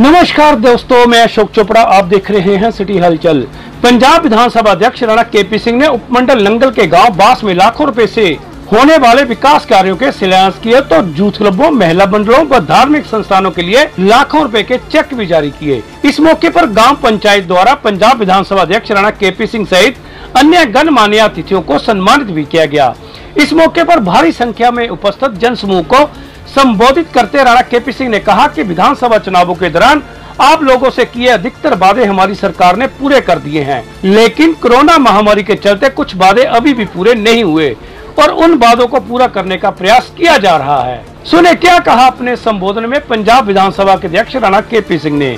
नमस्कार दोस्तों, मैं अशोक चोपड़ा, आप देख रहे हैं सिटी हलचल। पंजाब विधानसभा अध्यक्ष राणा केपी सिंह ने उपमंडल नंगल के गाँव बास में लाखों रुपए से होने वाले विकास कार्यों के शिलान्यास किए तो जूथ क्लबों महिला मंडलों व धार्मिक संस्थानों के लिए लाखों रुपए के चेक भी जारी किए। इस मौके पर गाँव पंचायत द्वारा पंजाब विधानसभा अध्यक्ष राणा के सिंह सहित अन्य गणमान्य अतिथियों को सम्मानित भी किया गया। इस मौके पर भारी संख्या में उपस्थित जन समूह को संबोधित करते राणा केपी सिंह ने कहा कि विधानसभा चुनावों के दौरान आप लोगों से किए अधिकतर वादे हमारी सरकार ने पूरे कर दिए हैं। लेकिन कोरोना महामारी के चलते कुछ वादे अभी भी पूरे नहीं हुए और उन वादों को पूरा करने का प्रयास किया जा रहा है। सुने क्या कहा अपने संबोधन में पंजाब विधानसभा के अध्यक्ष राणा के पी सिंह ने?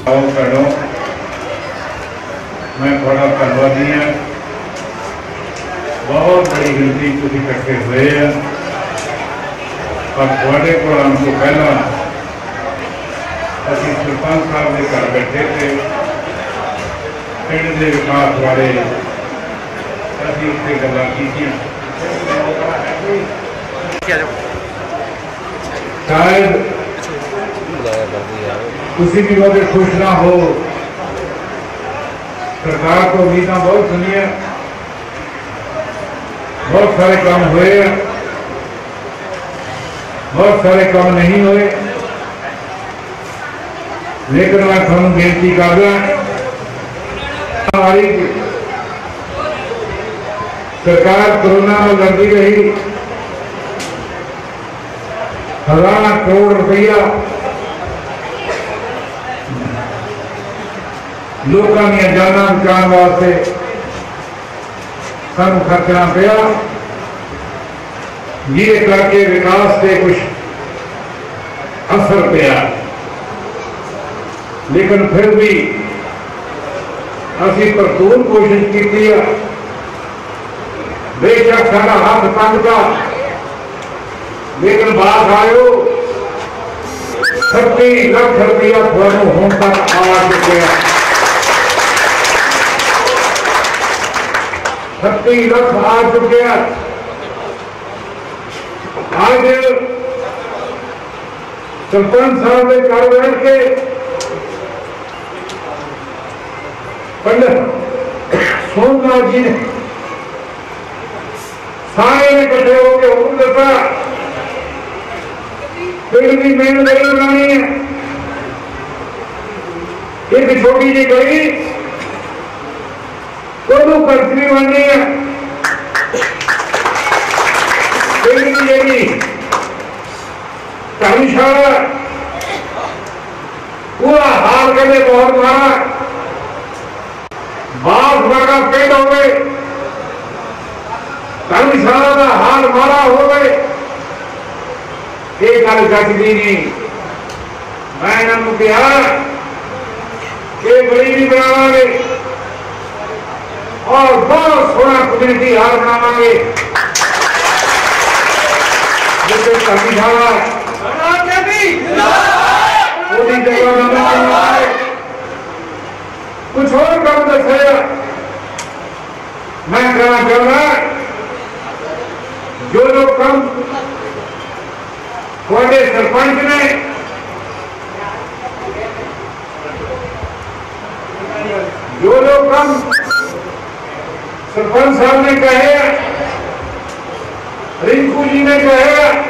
बहुत बड़ी ਪਰ ਤੁਹਾਡੇ ਕੋਲ ਆਉਣ ਤੋਂ ਪਹਿਲਾਂ ਅਸੀਂ ਸਰਪੰਚ ਸਾਹਿਬ ਦੇ ਘਰ ਬੈਠੇ ਤੇ ਪਿੰਡ ਦੇ ਵਿਕਾਸ ਬਾਰੇ ਅਸੀਂ ਉੱਥੇ ਗੱਲਾਂ ਕੀਤੀਆਂ ਸ਼ਾਇਦ ਤੁਸੀਂ ਵੀ ਬਹੁਤ ਖੁਸ਼ ਨਾ ਹੋ सरकार को उम्मीदा बहुत सुनिए बहुत सारे काम हुए हैं बहुत सारे काम नहीं हुए। लेकिन मैं थोड़ा बेनती कर रहा हमारी सरकार कोरोना में लड़ती रही। हज़ार करोड़ रुपया लोगों जाना बचाने वास्ते सू खर्चना पाया ये करके विकास से कुछ असर पाया लेकिन फिर भी असी भरपूर कोशिश की बेशक सारा हाथ तंग था। लेकिन बात आयो छत्ती लख रुपया थोड़ा हूँ तक आ चुके छत्ती लख आ चुके आज सरपंच साहब ने घर बैठ के पंडित सोमनाथ जी ने सारे इकट्ठे होकर हुक्म दसा फिर भी मेहनत नहीं लगानी है। एक छोटी जी गई तो खर्च भी बननी है। धर्मशाला पूरा हाल के लिए बहुत मारा। बाप वर्गा पेट हो गए। धर्मशाला का हाल मारा हो गए। एक गल जचदी नहीं। मैं इन्होंने कहा कि बड़ी बनावे और बहुत सोना कम्युनिटी हाल बनावे कभी ढाला कुछ और काम दसाया मैं कहना चाहूँगा जो लोग कम थोड़े सरपंच ने, जो लोग कम सरपंच साहब ने कहे, रिंकू जी ने कहे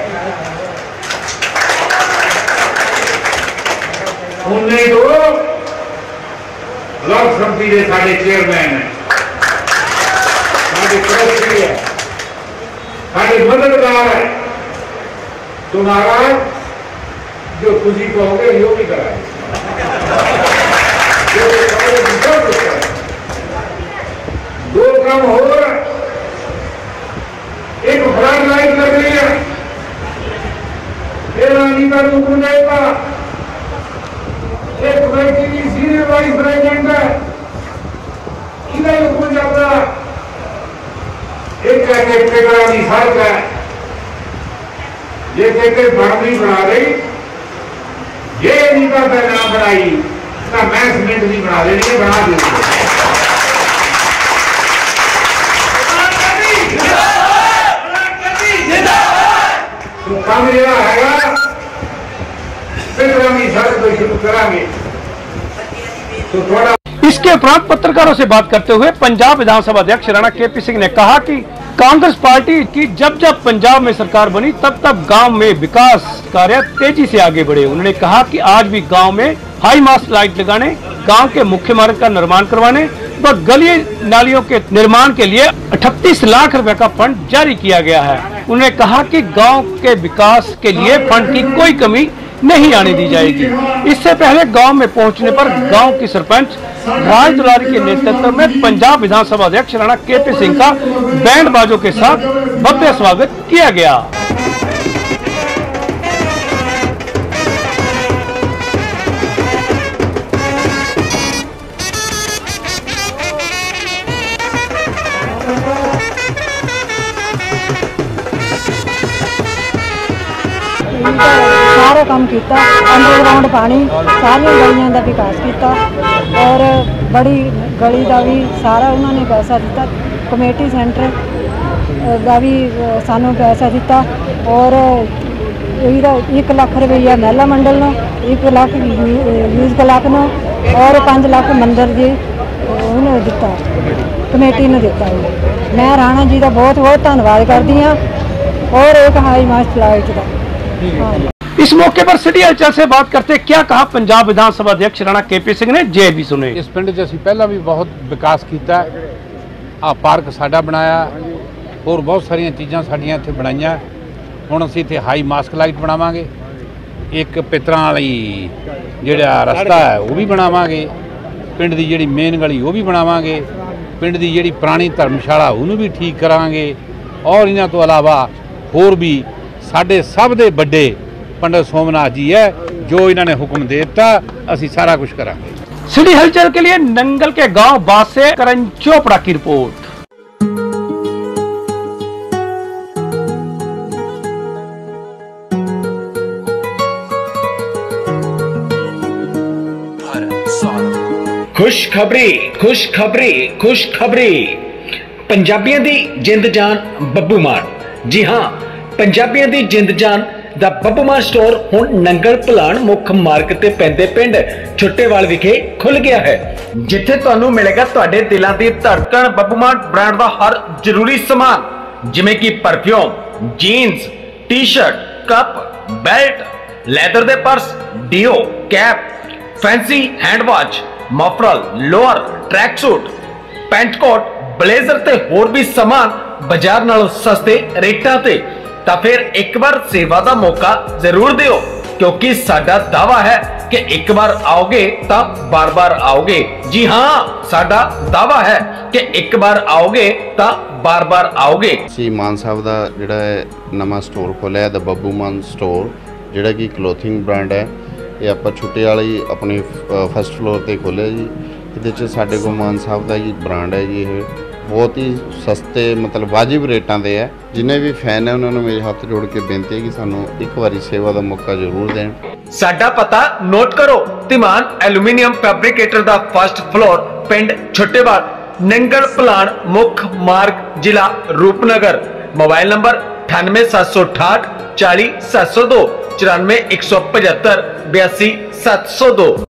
उन्हें तो ब्लॉक समिति के साढ़े चेयरमैन है ट्रस्टी है। साढ़े मददगार है। तुम्हारा जो खुशी कहोगे, यो भी कराए। दो काम हो एक फ्रंट लाइन कर रही है। फिर अनिता रूप जाएगा एक ਕਮੇਟੀ ਦੀ ਸੀਨੀਅਰ ਵਾਈਸ ਪ੍ਰੈਜ਼ੀਡੈਂਟ ਹੈ ਇਹਦਾ ਹੀ ਹੁਕਮ ਚੱਲਦਾ ਇੱਕ ਹੈ ਕਿ ਟਿਕੜਾ ਦੀ ਸੜਕ ਹੈ ਜੇ ਕਿਤੇ ਬਣਦੀ ਬਣਾ ਲਈ ਜੇ ਨਹੀਂ ਤਾਂ ਫਿਰ ਨਾ ਬਣਾਈ ਤਾਂ ਮੈਂ ਸਿਮੈਂਟ ਦੀ ਬਣਾ ਦੇਣੀ ਹੈ ਬਣਾ ਦੇਣੀ ਸੋ ਕੰਮ ਜਿਹੜਾ ਹੈਗਾ फिक्रामी तो थोड़ा इसके उपरांत पत्रकारों से बात करते हुए पंजाब विधानसभा अध्यक्ष राणा केपी सिंह ने कहा कि कांग्रेस पार्टी की जब जब पंजाब में सरकार बनी, तब तब गाँव में विकास कार्य तेज़ी से आगे बढ़े। उन्होंने कहा कि आज भी गाँव में हाई मास्ट लाइट लगाने, गाँव के मुख्य मार्ग का निर्माण करवाने व गली नालियों के निर्माण के लिए 38 लाख रुपए का फंड जारी किया गया है। उन्होंने कहा कि गाँव के विकास के लिए फंड की कोई कमी नहीं आने दी जाएगी। इससे पहले गाँव में पहुँचने पर गाँव की सरपंच, राज दुलारी के नेतृत्व में पंजाब विधानसभा अध्यक्ष राणा केपी सिंह का बैंड बाजों के साथ भव्य स्वागत किया गया। ਸਾਰਾ ਕੰਮ ਕੀਤਾ ਅੰਡਰਗਰਾਉਂਡ ਪਾਣੀ ਸਾਰੀਆਂ ਗਲੀਆਂ ਦਾ ਵਿਕਾਸ ਕੀਤਾ ਔਰ ਬੜੀ ਗਲੀ ਦਾ ਵੀ ਸਾਰਾ ਉਹਨਾਂ ਨੇ ਪੈਸਾ ਦਿੱਤਾ ਕਮੇਟੀ ਸੈਂਟਰ ਦਾ ਵੀ ਸਾਨੂੰ ਪੈਸਾ ਦਿੱਤਾ ਔਰ ਇਹਦਾ 1 ਲੱਖ ਰੁਪਈਆ ਮਹਿਲਾ ਮੰਡਲ ਨੂੰ 1 ਲੱਖ ਯੂਜ਼ ਕਲੱਬ ਨੂੰ ਔਰ 5 ਲੱਖ ਮੰਦਰ ਜੀ ਅ, ਉਹਨੂੰ ਦਿੱਤਾ। ਕਮੇਟੀ ਨੂੰ ਦਿੱਤਾ ਜੀ। ਮੈਂ ਰਾਣਾ ਜੀ ਦਾ ਬਹੁਤ ਬਹੁਤ ਧੰਨਵਾਦ ਕਰਦੀ ਹਾਂ ਔਰ ਇੱਕ ਹਾਈ ਮਾਸਟਰ ਲਾਈਟ ਦਾ। ਹਾਂ इस मौके पर सिटी हलचल से बात करते क्या कहा पंजाब विधानसभा अध्यक्ष राणा केपी सिंह ने जय भी सुने ਇਸ ਪਿੰਡ 'ਚ ਅਸੀਂ ਪਹਿਲਾਂ ਵੀ ਬਹੁਤ ਵਿਕਾਸ ਕੀਤਾ ਆ ਪਾਰਕ ਸਾਡਾ ਬਣਾਇਆ ਹੋਰ ਬਹੁਤ ਸਾਰੀਆਂ ਚੀਜ਼ਾਂ ਸਾਡੀਆਂ ਇੱਥੇ ਬਣਾਈਆਂ ਹੁਣ ਅਸੀਂ ਇੱਥੇ ਹਾਈ ਮਾਸਕ ਲਾਈਟ ਬਣਾਵਾਂਗੇ ਇੱਕ ਪਿੱਤਰਾਂ ਵਾਲੀ ਜਿਹੜਾ ਰਸਤਾ ਹੈ ਉਹ ਵੀ ਬਣਾਵਾਂਗੇ ਪਿੰਡ ਦੀ ਜਿਹੜੀ ਮੇਨ ਗਲੀ ਉਹ ਵੀ ਬਣਾਵਾਂਗੇ ਪਿੰਡ ਦੀ ਜਿਹੜੀ ਪੁਰਾਣੀ ਧਰਮਸ਼ਾਲਾ ਉਹਨੂੰ ਵੀ ਠੀਕ ਕਰਾਂਗੇ ਔਰ ਇਹਨਾਂ ਤੋਂ ਇਲਾਵਾ ਹੋਰ ਵੀ ਸਾਡੇ ਸਭ ਦੇ ਵੱਡੇ ਪੰਡਤ ਸੋਮਨਾਥ ਜੀ ਹੈ ਜੋ ਇਹਨਾਂ ਨੇ ਹੁਕਮ ਦੇ ਦਿੱਤਾ ਅਸੀਂ ਸਾਰਾ ਕੁਝ ਕਰਾਂਗੇ सिटी हलचल के लिए नंगल के गांव बास से करण चोपड़ा की रिपोर्ट ਖੁਸ਼ਖਬਰੀ ਖੁਸ਼ਖਬਰੀ ਖੁਸ਼ਖਬਰੀ ਪੰਜਾਬੀਆਂ ਦੀ ਜਿੰਦ ਜਾਨ ਬੱਬੂ ਮਾਨ ਜੀ ਹਾਂ ਪੰਜਾਬੀਆਂ ਦੀ ਜਿੰਦ ਜਾਨ ਦਾ ਬੱਬੂ ਸਟੋਰ ਹੁਣ ਨੰਗਲ ਭਲਾਣ ਮੁੱਖ ਮਾਰਗ ਤੇ ਪੈਂਦੇ ਪਿੰਡ ਛੁੱਟੇਵਾਲ ਵਿਖੇ ਖੁੱਲ ਗਿਆ ਹੈ। ਜਿੱਥੇ ਤੁਹਾਨੂੰ ਮਿਲੇਗਾ ਤੁਹਾਡੇ ਦਿਲਾਂ ਦੀ ਧੜਕਣ ਬੱਬੂ ਬ੍ਰਾਂਡ ਦਾ ਹਰ ਜ਼ਰੂਰੀ ਸਮਾਨ, ਜਿਵੇਂ ਕਿ perfume jeans T-shirt cup belt leather ਦੇ purse deo cap fancy hand watch muffler lower track suit pant coat blazer ਤੇ ਹੋਰ ਵੀ ਸਮਾਨ ਬਾਜ਼ਾਰ ਨਾਲੋਂ ਸਸਤੇ ਰੇਟਾਂ ਤੇ ਤਾਂ ਫਿਰ ਇੱਕ ਵਾਰ ਸੇਵਾ ਦਾ ਮੌਕਾ ਜ਼ਰੂਰ ਦਿਓ, ਕਿਉਂਕਿ ਸਾਡਾ ਦਾਵਾ ਹੈ ਕਿ ਇੱਕ ਵਾਰ ਆਓਗੇ ਤਾਂ ਬਾਰ-ਬਾਰ ਆਓਗੇ। ਜੀ ਹਾਂ, ਸਾਡਾ ਦਾਵਾ ਹੈ ਕਿ ਇੱਕ ਵਾਰ ਆਓਗੇ ਤਾਂ ਬਾਰ-ਬਾਰ ਆਓਗੇ। ਅਸੀਂ ਮਾਨ ਸਾਹਿਬ ਦਾ ਜਿਹੜਾ ਹੈ ਨਵਾਂ ਸਟੋਰ ਖੋਲਿਆ ਦਾ ਬੱਬੂ ਮਾਨ ਸਟੋਰ ਜਿਹੜਾ ਕਿ ਕਲੋਥਿੰਗ ਬ੍ਰਾਂਡ ਹੈ, ਇਹ ਆਪਾਂ ਛੁੱਟੇ ਵਾਲੀ ਆਪਣੇ ਫਸਟ ਫਲੋਰ ਤੇ ਖੋਲਿਆ ਜੀ। ਇਹਦੇ ਚ ਸਾਡੇ ਕੋਲ ਮਾਨ ਸਾਹਿਬ ਦਾ ਜੀ ਬ੍ਰਾਂਡ ਹੈ ਜੀ ਇਹ। ਬਹੁਤ ਹੀ ਸਸਤੇ, ਮਤਲਬ ਵਾਜਿਬ ਰੇਟਾਂ ਦੇ ਹੈ ਜਿੰਨੇ ਵੀ ਫੈਨ ਹੈ ਉਹਨਾਂ ਨੂੰ ਮੇਰੇ ਹੱਥ ਜੋੜ ਕੇ ਬੇਨਤੀ ਹੈ ਕਿ ਸਾਨੂੰ ਇੱਕ ਵਾਰੀ ਸੇਵਾ ਦਾ ਮੌਕਾ ਜ਼ਰੂਰ ਦੇਣ। ਸਾਡਾ ਪਤਾ ਨੋਟ ਕਰੋ, ਧੀਮਾਨ ਐਲੂਮੀਨੀਅਮ ਫੈਬਰਿਕੇਟਰ ਦਾ ਫਸਟ ਫਲੋਰ ਪਿੰਡ ਛੋਟੇਵਾਲ, ਨੰਗਲ ਪਲਾਨ, ਮੁੱਖ ਮਾਰਗ, ਜ਼ਿਲ੍ਹਾ ਰੂਪਨਗਰ। Mobile number 98768 40702 94175 82702